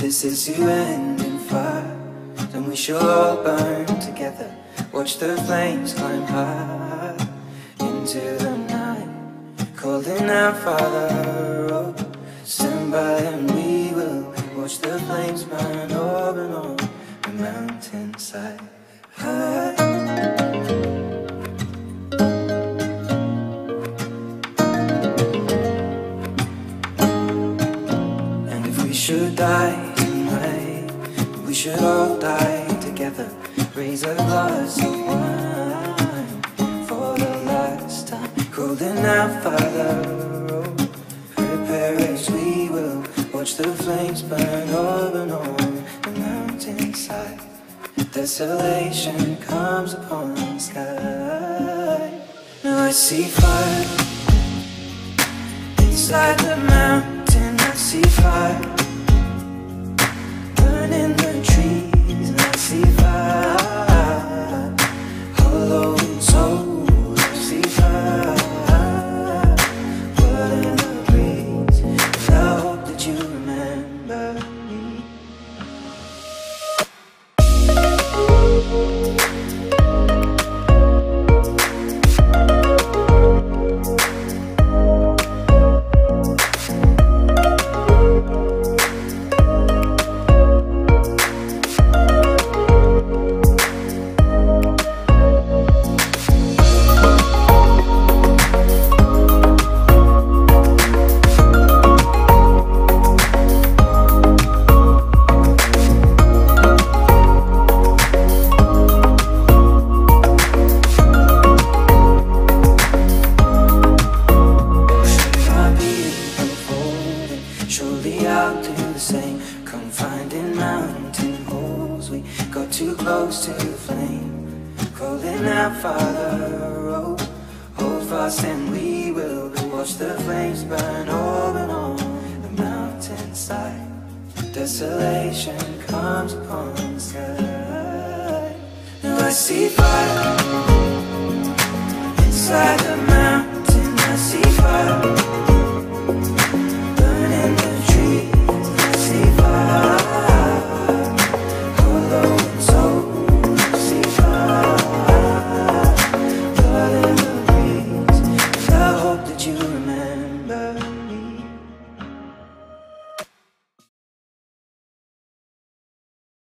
this is to end in fire, then we shall all burn together. Watch the flames climb high into the night, calling out, Father, oh, stand by and we will watch the flames burn over and on the mountainside. High. And if we should die we should all die together. Raise a glass of wine for the last time. Calling out, Father, oh, prepare as we will. Watch the flames burn over and on the mountainside. Desolation comes upon the sky. Now I see fire inside the mountain. Close to the flame. Calling out, Father, oh, hold fast and we will watch the flames burn over and on the mountainside. Desolation comes upon the sky. Now I see fire inside the